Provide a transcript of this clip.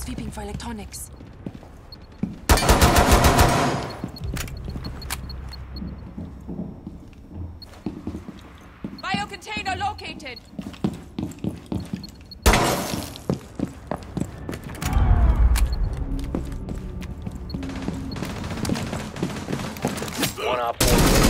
Sweeping for electronics. Biocontainer located! One up.